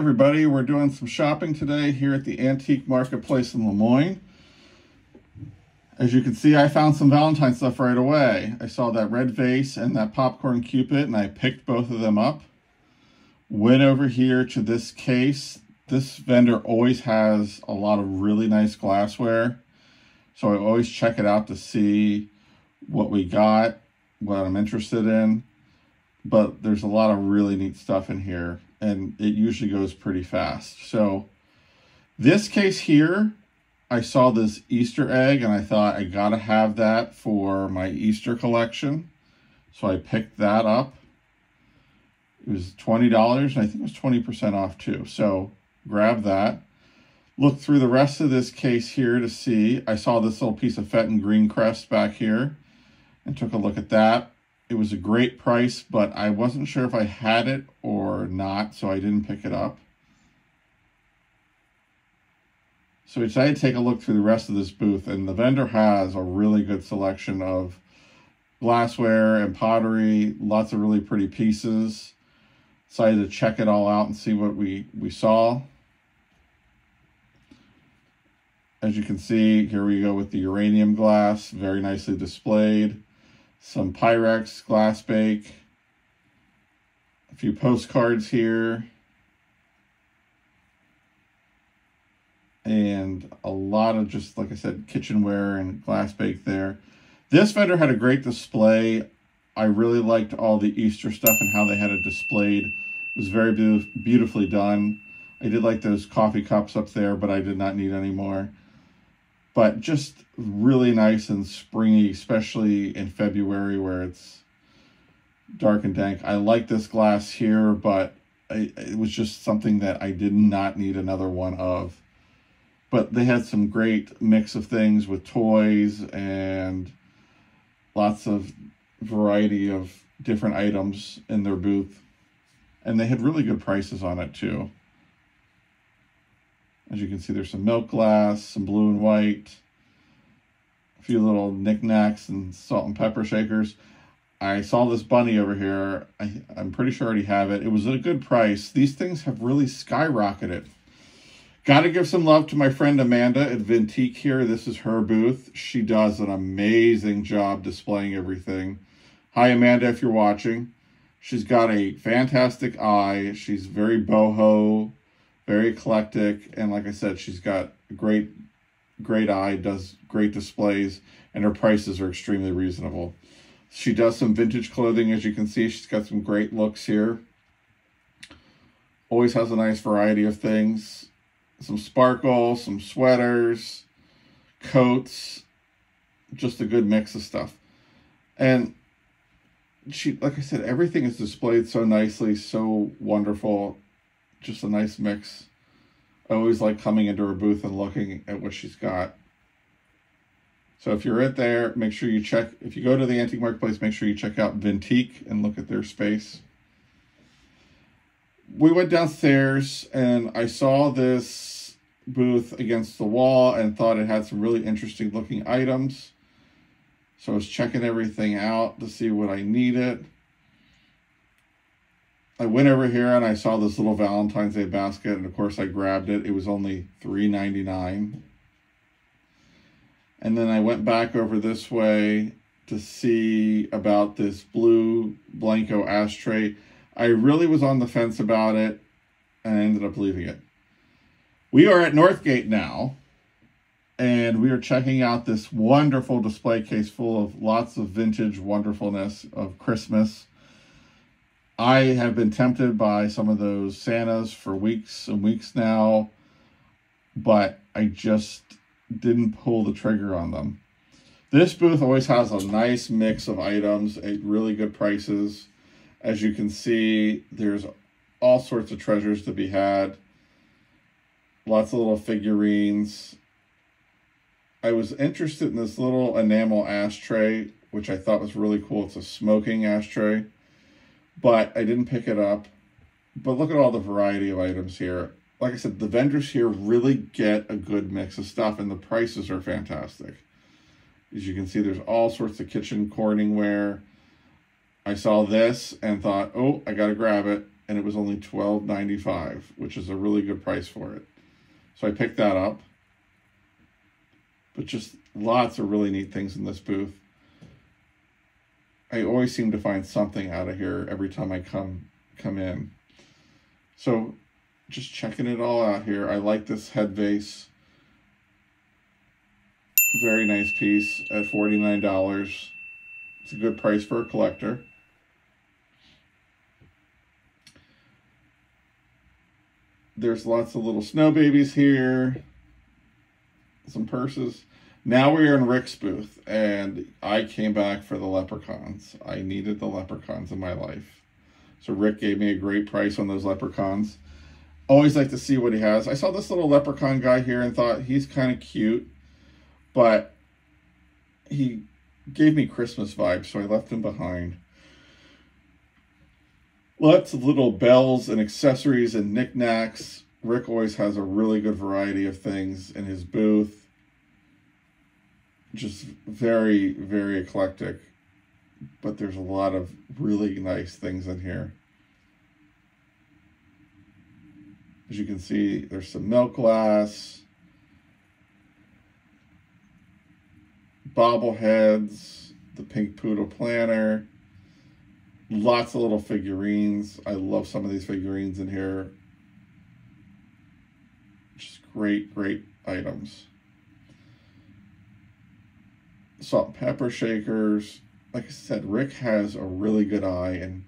everybody, we're doing some shopping today here at the Antique Marketplace in Lemoyne. As you can see, I found some Valentine stuff right away. I saw that red vase and that popcorn cupid, and I picked both of them up. Went over here to this case. This vendor always has a lot of really nice glassware. So I always check it out to see what we got, what I'm interested in. But there's a lot of really neat stuff in here and it usually goes pretty fast. So this case here, I saw this Easter egg and I thought I gotta have that for my Easter collection. So I picked that up. It was $20 and I think it was 20% off too. So grab that. Look through the rest of this case here to see. I saw this little piece of Fenton Green Crest back here and took a look at that. It was a great price, but I wasn't sure if I had it or not, so I didn't pick it up. So we decided to take a look through the rest of this booth, and the vendor has a really good selection of glassware and pottery, lots of really pretty pieces. Decided to check it all out and see what we, we saw. As you can see, here we go with the uranium glass, very nicely displayed some Pyrex Glasbake, a few postcards here, and a lot of just, like I said, kitchenware and Glasbake there. This vendor had a great display. I really liked all the Easter stuff and how they had it displayed. It was very be beautifully done. I did like those coffee cups up there, but I did not need any more but just really nice and springy, especially in February where it's dark and dank. I like this glass here, but I, it was just something that I did not need another one of. But they had some great mix of things with toys and lots of variety of different items in their booth. And they had really good prices on it too. As you can see, there's some milk glass, some blue and white, a few little knickknacks and salt and pepper shakers. I saw this bunny over here. I, I'm pretty sure I already have it. It was at a good price. These things have really skyrocketed. Got to give some love to my friend Amanda at Vintique here. This is her booth. She does an amazing job displaying everything. Hi, Amanda, if you're watching. She's got a fantastic eye. She's very boho, very eclectic, and like I said, she's got a great, great eye, does great displays, and her prices are extremely reasonable. She does some vintage clothing, as you can see. She's got some great looks here. Always has a nice variety of things. Some sparkle, some sweaters, coats, just a good mix of stuff. And she, like I said, everything is displayed so nicely, so wonderful just a nice mix. I always like coming into her booth and looking at what she's got. So if you're at there, make sure you check, if you go to the Antique Marketplace, make sure you check out Vintique and look at their space. We went downstairs and I saw this booth against the wall and thought it had some really interesting looking items. So I was checking everything out to see what I needed. I went over here and I saw this little Valentine's Day basket, and of course I grabbed it. It was only $3.99. And then I went back over this way to see about this blue Blenko ashtray. I really was on the fence about it, and I ended up leaving it. We are at Northgate now, and we are checking out this wonderful display case full of lots of vintage wonderfulness of Christmas I have been tempted by some of those Santas for weeks and weeks now, but I just didn't pull the trigger on them. This booth always has a nice mix of items at really good prices. As you can see, there's all sorts of treasures to be had. Lots of little figurines. I was interested in this little enamel ashtray, which I thought was really cool. It's a smoking ashtray but I didn't pick it up. But look at all the variety of items here. Like I said, the vendors here really get a good mix of stuff, and the prices are fantastic. As you can see, there's all sorts of kitchen Corningware. I saw this and thought, oh, I got to grab it. and it was only $12.95, which is a really good price for it. So I picked that up. But just lots of really neat things in this booth. I always seem to find something out of here every time I come come in. So just checking it all out here. I like this head vase. Very nice piece at $49. It's a good price for a collector. There's lots of little snow babies here. Some purses. Now we're in Rick's booth, and I came back for the leprechauns. I needed the leprechauns in my life. So Rick gave me a great price on those leprechauns. Always like to see what he has. I saw this little leprechaun guy here and thought he's kind of cute, but he gave me Christmas vibes, so I left him behind. Lots of little bells and accessories and knickknacks. Rick always has a really good variety of things in his booth. Just very, very eclectic. But there's a lot of really nice things in here. As you can see, there's some milk glass, bobbleheads, the pink poodle planner, lots of little figurines. I love some of these figurines in here. Just great, great items. Salt and pepper shakers. Like I said, Rick has a really good eye and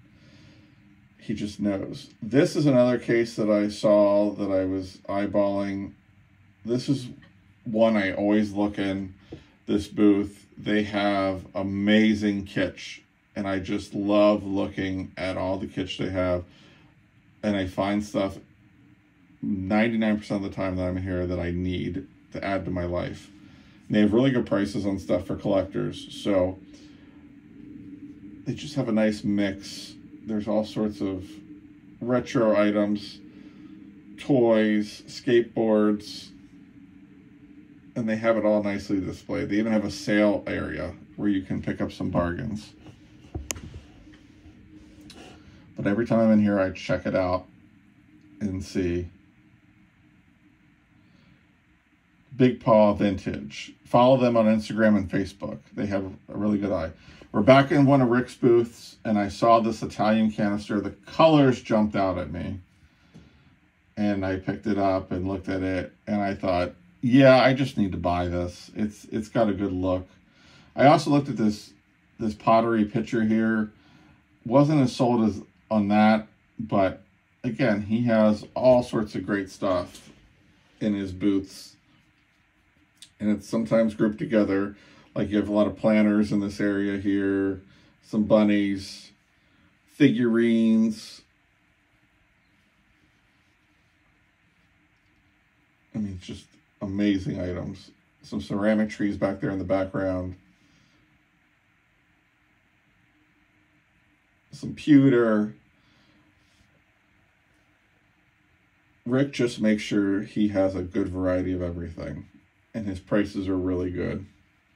he just knows. This is another case that I saw that I was eyeballing. This is one I always look in this booth. They have amazing kitsch, and I just love looking at all the kitsch they have. And I find stuff 99% of the time that I'm here that I need to add to my life. They have really good prices on stuff for collectors. So they just have a nice mix. There's all sorts of retro items, toys, skateboards, and they have it all nicely displayed. They even have a sale area where you can pick up some bargains. But every time I'm in here, I check it out and see. Big Paw Vintage. Follow them on Instagram and Facebook. They have a really good eye. We're back in one of Rick's booths, and I saw this Italian canister. The colors jumped out at me. And I picked it up and looked at it, and I thought, yeah, I just need to buy this. It's it's got a good look. I also looked at this this pottery pitcher here. Wasn't as sold as on that, but again, he has all sorts of great stuff in his booths. And it's sometimes grouped together. Like you have a lot of planners in this area here, some bunnies, figurines, I mean, just amazing items. Some ceramic trees back there in the background. Some pewter. Rick just makes sure he has a good variety of everything. And his prices are really good.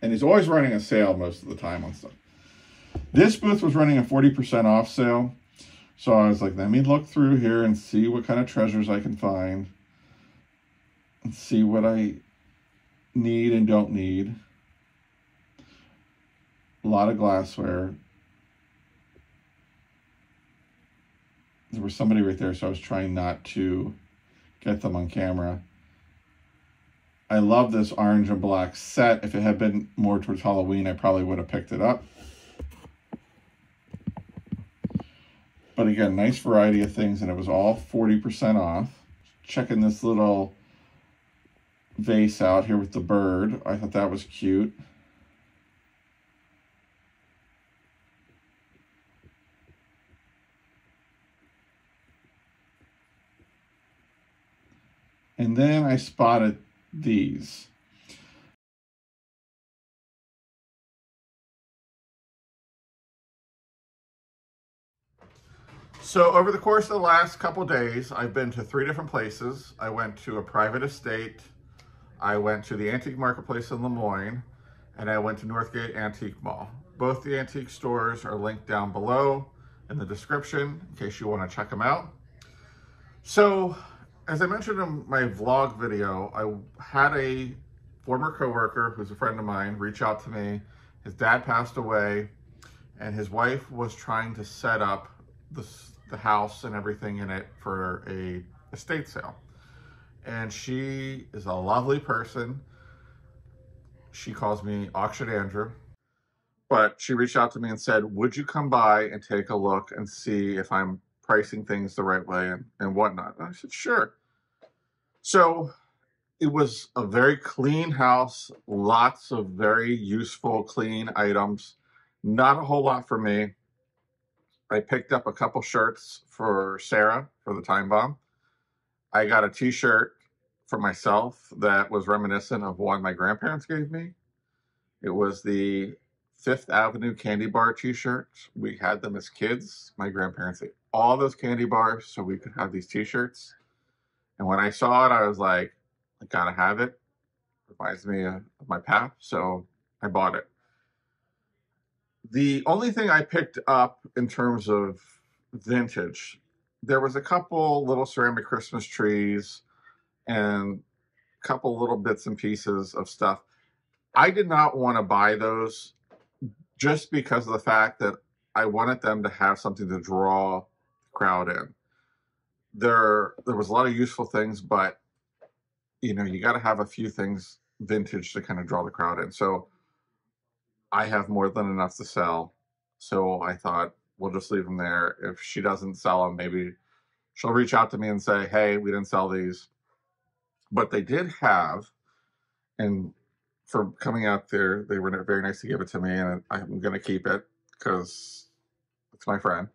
And he's always running a sale most of the time on stuff. This booth was running a 40% off sale. So I was like, let me look through here and see what kind of treasures I can find and see what I need and don't need. A lot of glassware. There was somebody right there, so I was trying not to get them on camera. I love this orange and black set. If it had been more towards Halloween, I probably would have picked it up. But again, nice variety of things, and it was all 40% off. Checking this little vase out here with the bird. I thought that was cute. And then I spotted these. So over the course of the last couple days, I've been to three different places. I went to a private estate, I went to the Antique Marketplace in Lemoyne, and I went to Northgate Antique Mall. Both the antique stores are linked down below in the description in case you want to check them out. So, as I mentioned in my vlog video, I had a former coworker who's a friend of mine reach out to me. His dad passed away and his wife was trying to set up the, the house and everything in it for a estate sale. And she is a lovely person. She calls me Auction Andrew. But she reached out to me and said, would you come by and take a look and see if I'm pricing things the right way and, and whatnot. And I said, sure. So it was a very clean house, lots of very useful, clean items. Not a whole lot for me. I picked up a couple shirts for Sarah for the time bomb. I got a t-shirt for myself that was reminiscent of one my grandparents gave me. It was the Fifth Avenue candy bar t-shirts. We had them as kids. My grandparents all those candy bars so we could have these t-shirts. And when I saw it, I was like, I gotta have it. Reminds me of my path, so I bought it. The only thing I picked up in terms of vintage, there was a couple little ceramic Christmas trees and a couple little bits and pieces of stuff. I did not want to buy those just because of the fact that I wanted them to have something to draw crowd in. There, there was a lot of useful things, but you know, you got to have a few things vintage to kind of draw the crowd in. So I have more than enough to sell. So I thought we'll just leave them there. If she doesn't sell them, maybe she'll reach out to me and say, hey, we didn't sell these. But they did have, and for coming out there. They were very nice to give it to me, and I'm going to keep it because it's my friend.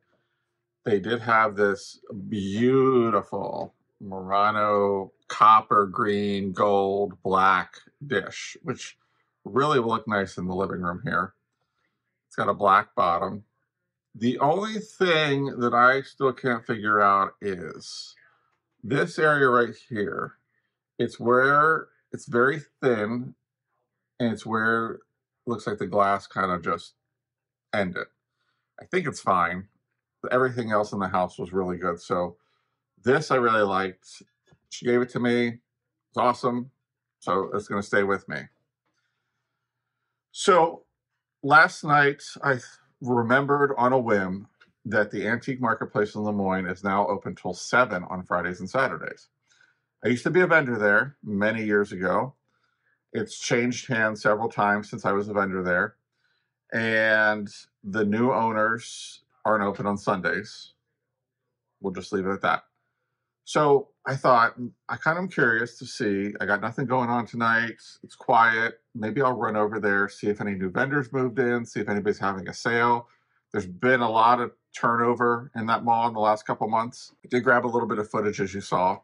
They did have this beautiful Murano copper, green, gold, black dish, which really will look nice in the living room here. It's got a black bottom. The only thing that I still can't figure out is this area right here. It's where it's very thin and it's where it looks like the glass kind of just ended. I think it's fine. Everything else in the house was really good. So this I really liked. She gave it to me. It's awesome. So it's going to stay with me. So last night I remembered on a whim that the antique marketplace in Lemoyne is now open till 7 on Fridays and Saturdays. I used to be a vendor there many years ago. It's changed hands several times since I was a vendor there. And the new owners aren't open on Sundays. We'll just leave it at that. So I thought, mm, I kind of am curious to see. I got nothing going on tonight. It's quiet. Maybe I'll run over there, see if any new vendors moved in, see if anybody's having a sale. There's been a lot of turnover in that mall in the last couple months. I did grab a little bit of footage as you saw.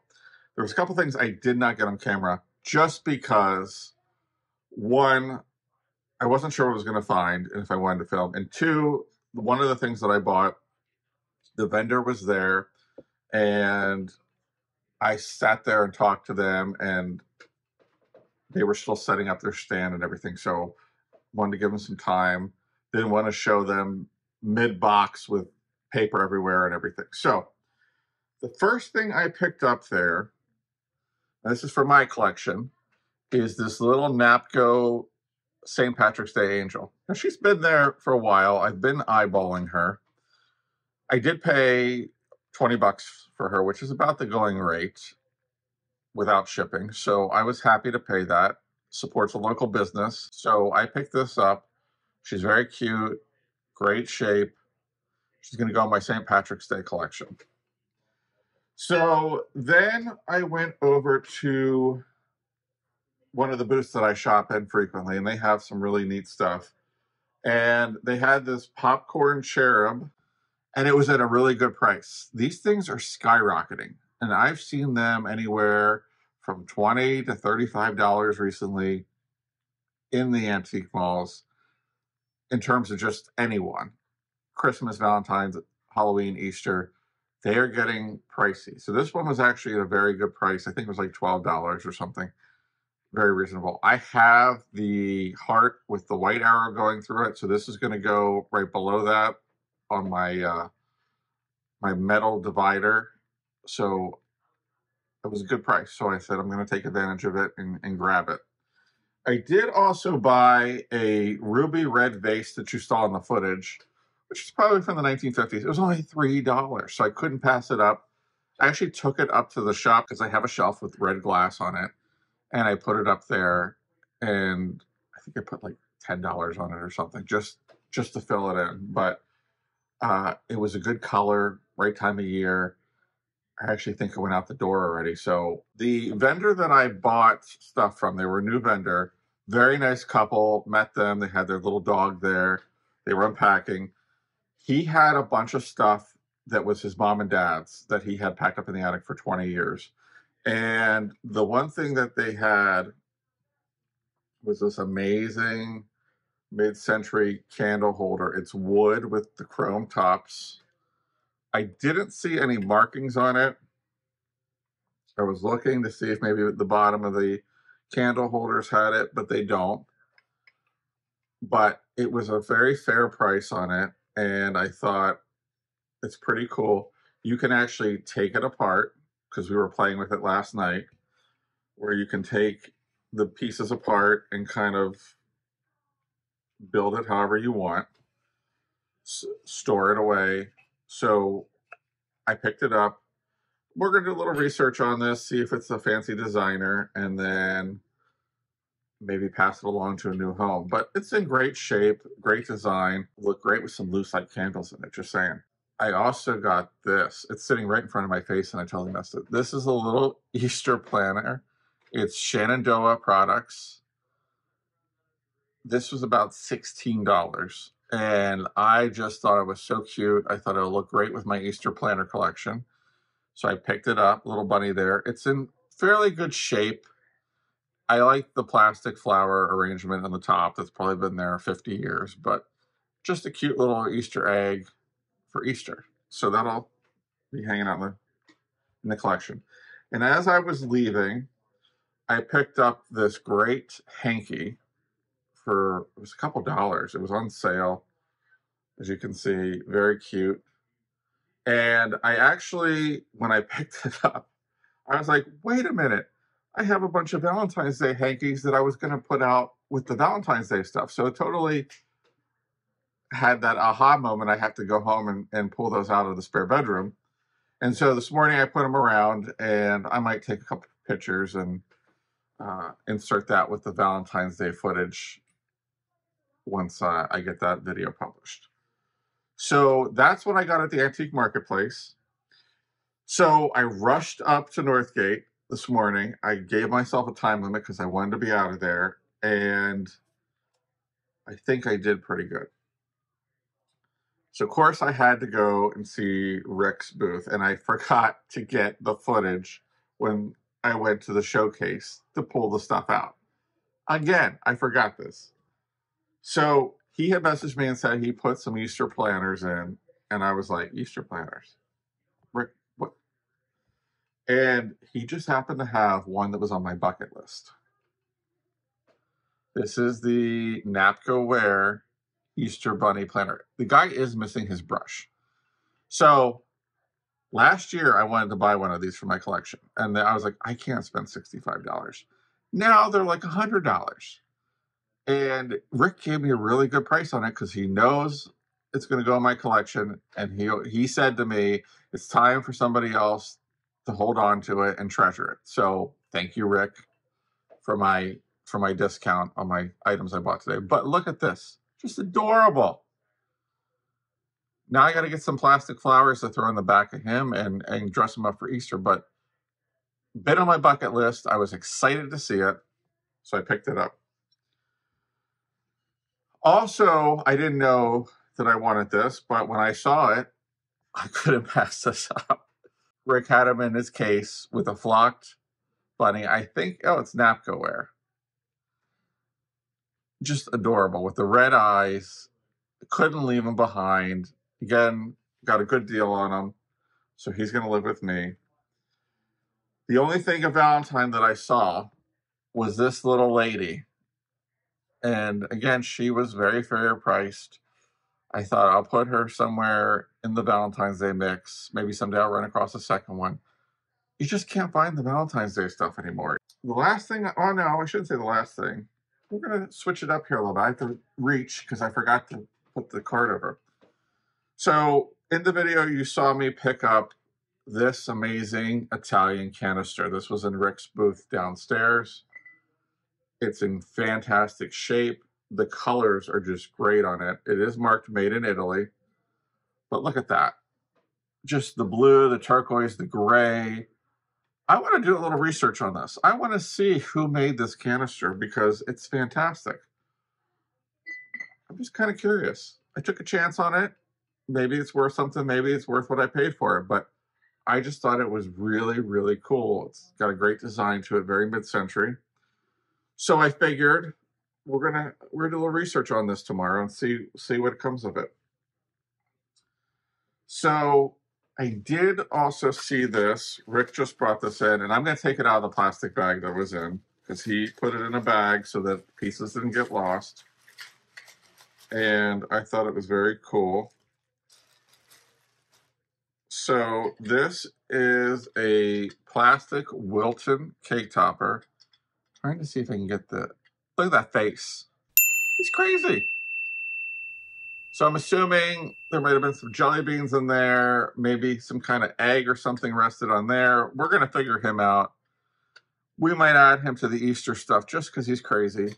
There was a couple things I did not get on camera just because one, I wasn't sure what I was going to find and if I wanted to film. And two, one of the things that I bought, the vendor was there and I sat there and talked to them and they were still setting up their stand and everything. So wanted to give them some time. Didn't want to show them mid box with paper everywhere and everything. So the first thing I picked up there, this is for my collection, is this little Napco St. Patrick's Day angel. Now she's been there for a while. I've been eyeballing her. I did pay 20 bucks for her, which is about the going rate without shipping. So I was happy to pay that. Supports a local business. So I picked this up. She's very cute, great shape. She's going to go in my St. Patrick's Day collection. So then I went over to one of the booths that I shop in frequently, and they have some really neat stuff. And they had this popcorn cherub, and it was at a really good price. These things are skyrocketing, and I've seen them anywhere from twenty to thirty-five dollars recently in the antique malls. In terms of just anyone, Christmas, Valentine's, Halloween, Easter, they are getting pricey. So this one was actually at a very good price. I think it was like twelve dollars or something very reasonable. I have the heart with the white arrow going through it, so this is going to go right below that on my uh, my metal divider. So it was a good price. So I said, I'm going to take advantage of it and, and grab it. I did also buy a ruby red vase that you saw in the footage, which is probably from the 1950s. It was only $3, so I couldn't pass it up. I actually took it up to the shop because I have a shelf with red glass on it, and I put it up there, and I think I put like $10 on it or something just just to fill it in. But uh, it was a good color, right time of year. I actually think it went out the door already. So the vendor that I bought stuff from, they were a new vendor, very nice couple. Met them. They had their little dog there. They were unpacking. He had a bunch of stuff that was his mom and dad's that he had packed up in the attic for 20 years. And the one thing that they had was this amazing mid-century candle holder. It's wood with the chrome tops. I didn't see any markings on it. I was looking to see if maybe the bottom of the candle holders had it, but they don't. But it was a very fair price on it, and I thought it's pretty cool. You can actually take it apart because we were playing with it last night, where you can take the pieces apart and kind of build it however you want, s- store it away. So I picked it up. We're going to do a little research on this, see if it's a fancy designer, and then maybe pass it along to a new home. But it's in great shape, great design, look great with some loose light candles in it, just saying. I also got this. It's sitting right in front of my face, and I totally messed it. This is a little Easter planner. It's Shenandoah Products. This was about $16. And I just thought it was so cute. I thought it would look great with my Easter planner collection. So I picked it up, little bunny there. It's in fairly good shape. I like the plastic flower arrangement on the top. That's probably been there 50 years, but just a cute little Easter egg for Easter. So that'll be hanging out in the, in the collection. And as I was leaving, I picked up this great hanky for it was a couple dollars. It was on sale, as you can see, very cute. And I actually, when I picked it up, I was like, wait a minute. I have a bunch of Valentine's Day hankies that I was going to put out with the Valentine's Day stuff. So totally had that aha moment. I have to go home and, and pull those out of the spare bedroom. And so this morning I put them around and I might take a couple pictures and uh, insert that with the Valentine's Day footage once uh, I get that video published. So that's what I got at the antique marketplace. So I rushed up to Northgate this morning. I gave myself a time limit because I wanted to be out of there. And I think I did pretty good. So, of course, I had to go and see Rick's booth, and I forgot to get the footage when I went to the showcase to pull the stuff out. Again, I forgot this. So he had messaged me and said he put some Easter planners in, and I was like, Easter planners? Rick, what? And he just happened to have one that was on my bucket list. This is the Napco Wear Easter Bunny planner. The guy is missing his brush. So last year I wanted to buy one of these for my collection. And I was like, I can't spend $65. Now they're like $100. And Rick gave me a really good price on it because he knows it's going to go in my collection. And he he said to me, it's time for somebody else to hold on to it and treasure it. So thank you, Rick, for my for my discount on my items I bought today. But look at this. Just adorable. Now I got to get some plastic flowers to throw in the back of him and, and dress him up for Easter. But been on my bucket list. I was excited to see it. So I picked it up. Also, I didn't know that I wanted this, but when I saw it, I couldn't pass this up. Rick had him in his case with a flocked bunny. I think, oh, it's Napco wear. Just adorable with the red eyes. Couldn't leave him behind. Again, got a good deal on him. So he's going to live with me. The only thing of Valentine that I saw was this little lady. And again, she was very fair priced. I thought I'll put her somewhere in the Valentine's Day mix. Maybe someday I'll run across a second one. you just can't find the Valentine's Day stuff anymore. The last thing, oh no, I shouldn't say the last thing. We're going to switch it up here a little bit. I have to reach because I forgot to put the card over. So in the video, you saw me pick up this amazing Italian canister. This was in Rick's booth downstairs. It's in fantastic shape. The colors are just great on it. It is marked made in Italy. But look at that. Just the blue, the turquoise, the gray. I want to do a little research on this. I want to see who made this canister because it's fantastic. I'm just kind of curious. I took a chance on it. Maybe it's worth something. Maybe it's worth what I paid for it. But I just thought it was really, really cool. It's got a great design to it, very mid-century. So I figured we're gonna we're gonna do a little research on this tomorrow and see see what comes of it. So I did also see this. Rick just brought this in, and I'm gonna take it out of the plastic bag that was in because he put it in a bag so that pieces didn't get lost. And I thought it was very cool. So this is a plastic Wilton cake topper. Trying to see if I can get the, look at that face. He's crazy. So I'm assuming there might have been some jelly beans in there, maybe some kind of egg or something rested on there. We're going to figure him out. We might add him to the Easter stuff just because he's crazy.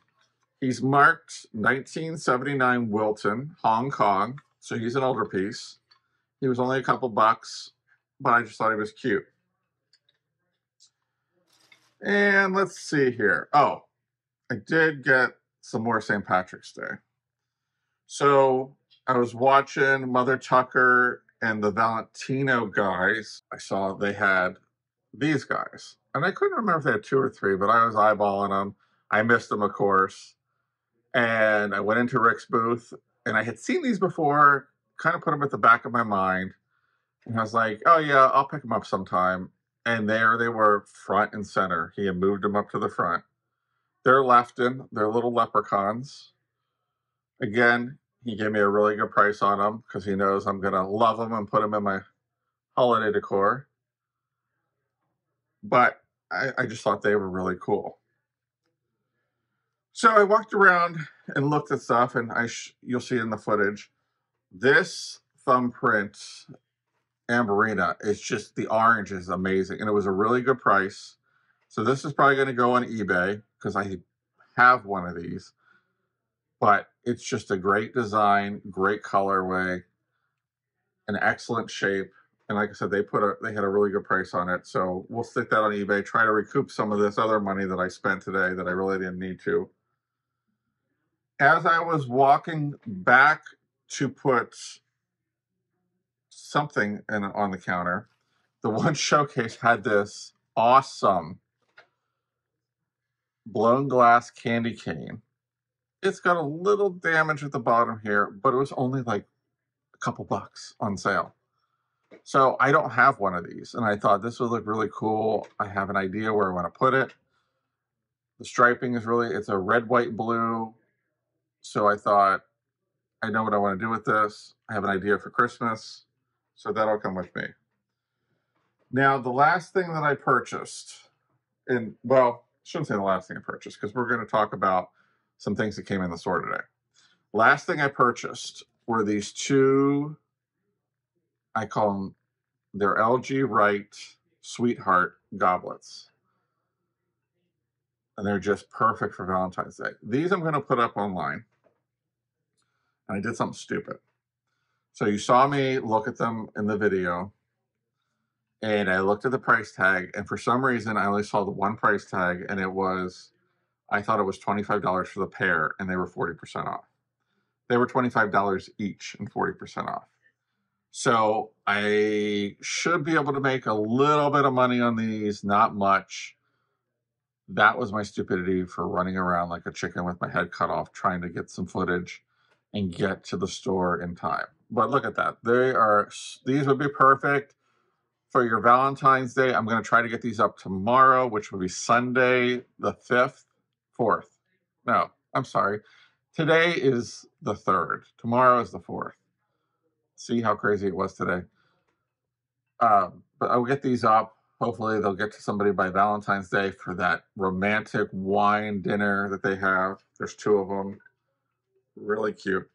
He's marked 1979 Wilton, Hong Kong. So he's an older piece. He was only a couple bucks, but I just thought he was cute. And let's see here. Oh, I did get some more St. Patrick's Day. So I was watching Mother Tucker and the Valentino guys. I saw they had these guys. And I couldn't remember if they had two or three, but I was eyeballing them. I missed them, of course. And I went into Rick's booth and I had seen these before, kind of put them at the back of my mind. And I was like, oh, yeah, I'll pick them up sometime. And there they were, front and center. He had moved them up to the front. They're Lefton. They're little leprechauns. Again, he gave me a really good price on them because he knows I'm going to love them and put them in my holiday decor. But I, I just thought they were really cool. So I walked around and looked at stuff, and I you'll see in the footage. This thumbprint Amberina is just the orange is amazing, and it was a really good price. So this is probably going to go on eBay because I have one of these. But it's just a great design, great colorway, an excellent shape. And like I said, they put a they had a really good price on it. So we'll stick that on eBay, try to recoup some of this other money that I spent today that I really didn't need to. As I was walking back to put something in, on the counter. The one showcase had this awesome blown glass candy cane. It's got a little damage at the bottom here, but it was only like a couple bucks on sale. So I don't have one of these, and I thought this would look really cool. I have an idea where I want to put it. The striping is really, it's a red, white, blue. So I thought, I know what I want to do with this. I have an idea for Christmas. So that'll come with me. Now, the last thing that I purchased, and well, I shouldn't say the last thing I purchased because we're going to talk about some things that came in the store today. Last thing I purchased were these two, I call them, they're LG Wright Sweetheart goblets. And they're just perfect for Valentine's Day. These I'm going to put up online. And I did something stupid. So you saw me look at them in the video and I looked at the price tag and for some reason I only saw the one price tag and it was, I thought it was $25 for the pair and they were 40% off. They were $25 each and 40% off. So I should be able to make a little bit of money on these, not much. That was my stupidity for running around like a chicken with my head cut off, trying to get some footage and get to the store in time. But look at that. They are, these would be perfect for your Valentine's Day. I'm going to try to get these up tomorrow, which will be Sunday, the 5th, 4th. No, I'm sorry. Today is the 3rd. Tomorrow is the 4th. See how crazy it was today. Um, but I'll get these up Hopefully, they'll get to somebody by Valentine's Day for that romantic wine dinner that they have. There's two of them. Really cute.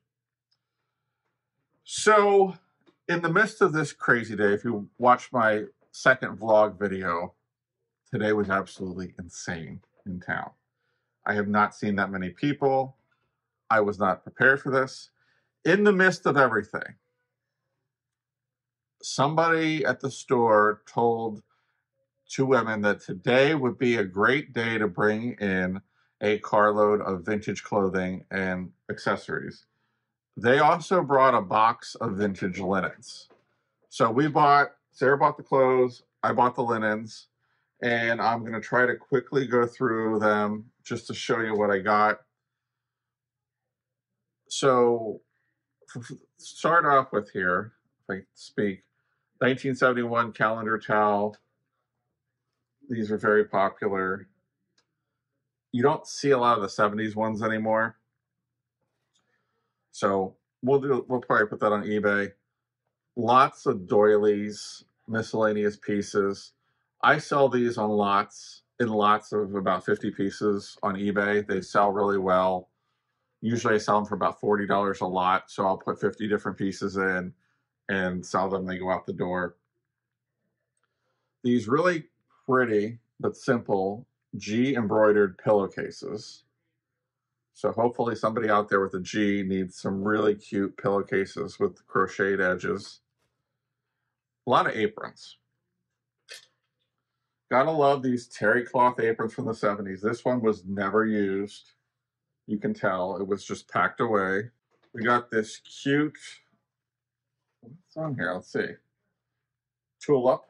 So, in the midst of this crazy day, if you watch my second vlog video, today was absolutely insane in town. I have not seen that many people. I was not prepared for this. In the midst of everything, somebody at the store told two women that today would be a great day to bring in a carload of vintage clothing and accessories. They also brought a box of vintage linens. So we bought, Sarah bought the clothes, I bought the linens, and I'm going to try to quickly go through them just to show you what I got. So, start off with here, if I speak, 1971 calendar towel. These are very popular. You don't see a lot of the 70s ones anymore. So we'll do we'll probably put that on eBay. Lots of doilies, miscellaneous pieces. I sell these on lots in lots of about 50 pieces on eBay. They sell really well. Usually I sell them for about $40 a lot. So I'll put 50 different pieces in and sell them. They go out the door. These really pretty but simple G embroidered pillowcases. So hopefully somebody out there with a G needs some really cute pillowcases with crocheted edges. A lot of aprons. Gotta love these terry cloth aprons from the 70s. This one was never used. You can tell it was just packed away. We got this cute, what's on here? Let's see. Tulip.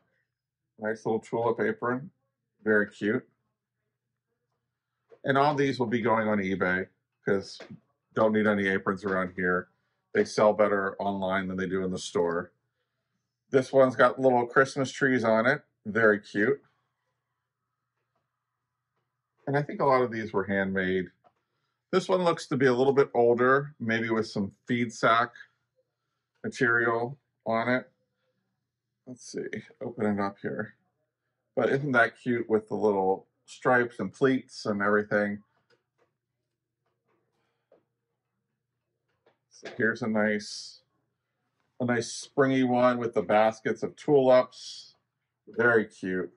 Nice little tulip apron. Very cute. And all these will be going on eBay because don't need any aprons around here. They sell better online than they do in the store. This one's got little Christmas trees on it. Very cute. And I think a lot of these were handmade. This one looks to be a little bit older, maybe with some feed sack material on it. Let's see, open it up here. But isn't that cute with the little stripes and pleats and everything? So here's a nice, a nice springy one with the baskets of tulips. Very cute.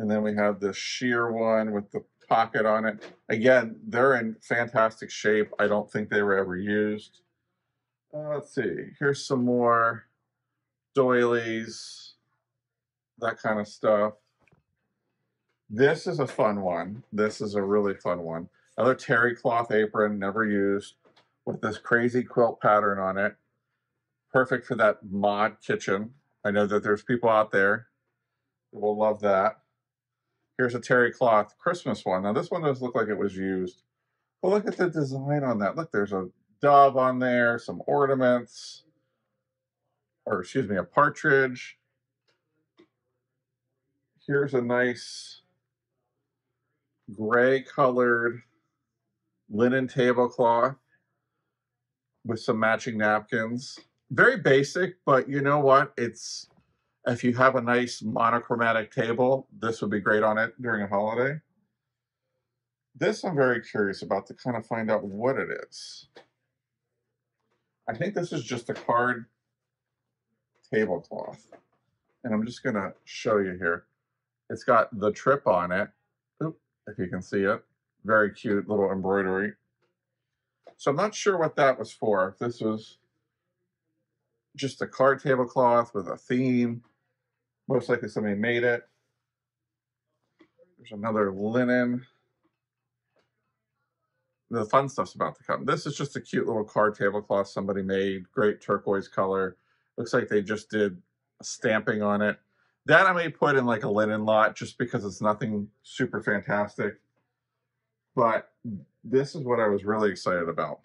And then we have the sheer one with the pocket on it. Again, they're in fantastic shape. I don't think they were ever used. Uh, let's see. Here's some more doilies, that kind of stuff. This is a fun one. This is a really fun one. Another terry cloth apron, never used, with this crazy quilt pattern on it. Perfect for that mod kitchen. I know that there's people out there that will love that. Here's a terry cloth Christmas one. Now this one does look like it was used. But look at the design on that. Look, there's a dove on there, some ornaments, or excuse me, a partridge. Here's a nice gray colored linen tablecloth with some matching napkins. Very basic, but you know what? It's if you have a nice monochromatic table, this would be great on it during a holiday. This I'm very curious about to kind of find out what it is. I think this is just a card tablecloth. And I'm just going to show you here. It's got the trip on it, Oop, if you can see it. Very cute little embroidery. So I'm not sure what that was for. If this was just a card tablecloth with a theme. Most likely somebody made it. There's another linen. The fun stuff's about to come. This is just a cute little card tablecloth somebody made. Great turquoise color. Looks like they just did stamping on it. That I may put in like a linen lot just because it's nothing super fantastic. But this is what I was really excited about.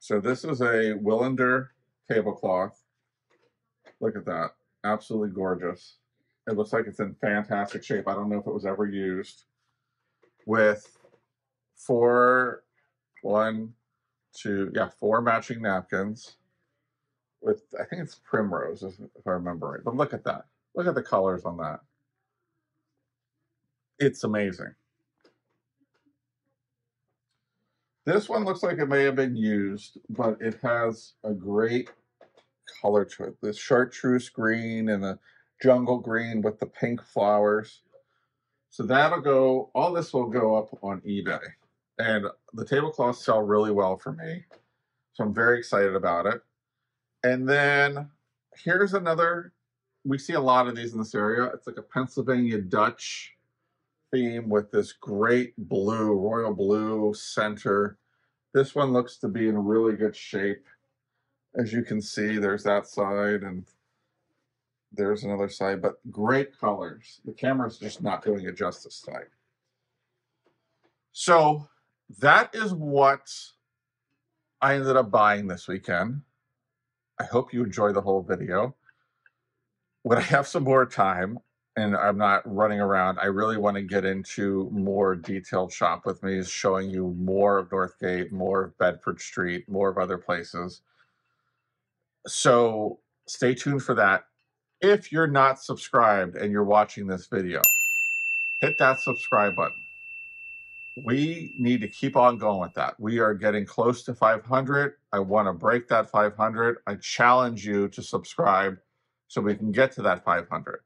So this is a Wilendur tablecloth. Look at that. Absolutely gorgeous. It looks like it's in fantastic shape. I don't know if it was ever used. With four, one, two, yeah, four matching napkins. with I think it's primrose if I remember right. But look at that. Look at the colors on that. It's amazing. This one looks like it may have been used, but it has a great color to it. This chartreuse green and the jungle green with the pink flowers. So that'll go, all this will go up on eBay. And the tablecloths sell really well for me. So I'm very excited about it. And then here's another, we see a lot of these in this area. It's like a Pennsylvania Dutch theme with this great blue, royal blue center. This one looks to be in really good shape. As you can see, there's that side and there's another side, but great colors. The camera's just not doing it justice tonight. So that is what I ended up buying this weekend. I hope you enjoy the whole video. When I have some more time and I'm not running around, I really want to get into more detailed shop with me, showing you more of Northgate, more of Bedford Street, more of other places. So stay tuned for that. If you're not subscribed and you're watching this video, hit that subscribe button we need to keep on going with that. We are getting close to 500. I want to break that 500. I challenge you to subscribe so we can get to that 500.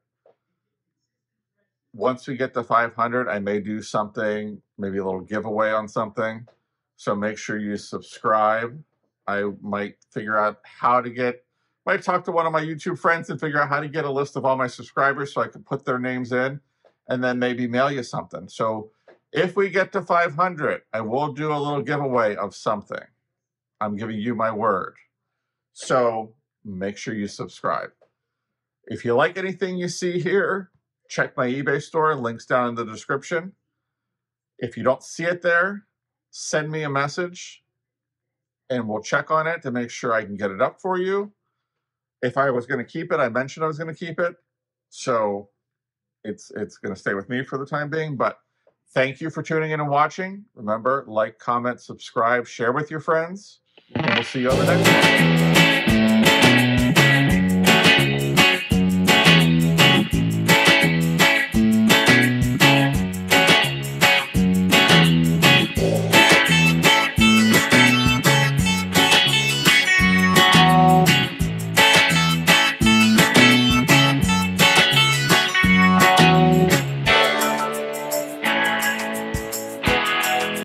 Once we get to 500, I may do something, maybe a little giveaway on something. So make sure you subscribe. I might figure out how to get, might talk to one of my YouTube friends and figure out how to get a list of all my subscribers so I can put their names in and then maybe mail you something. So if we get to 500, I will do a little giveaway of something. I'm giving you my word. So make sure you subscribe. If you like anything you see here, check my eBay store. Links down in the description. If you don't see it there, send me a message and we'll check on it to make sure I can get it up for you. If I was going to keep it, I mentioned I was going to keep it. So it's it's going to stay with me for the time being, but Thank you for tuning in and watching. Remember, like, comment, subscribe, share with your friends, and we'll see you on the next one.